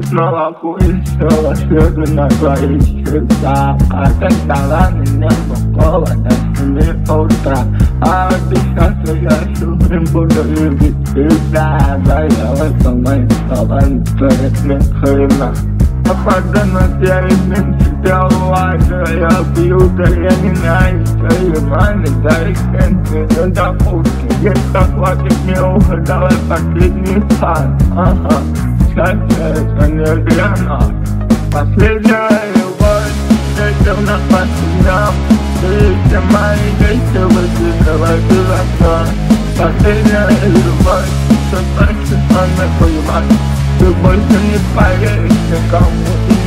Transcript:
Снова еще свету на твоих щеках А когда меня покола до семи утра А сейчас я сегодня буду любить тебя. Заявай со моим словами перед мне хрена Нападанность я имен тебя уважаю Я пью, да я не знаю, что и маме Да и кенты, да допустим Если хватит мне ухо, давай последний сан Ага счастье, не для нас Последняя любовь, это на последнем Ты мои дети, выкидывай ты в окно Последняя любовь, что значит она понимать Ты больше не поверишь никому и никогда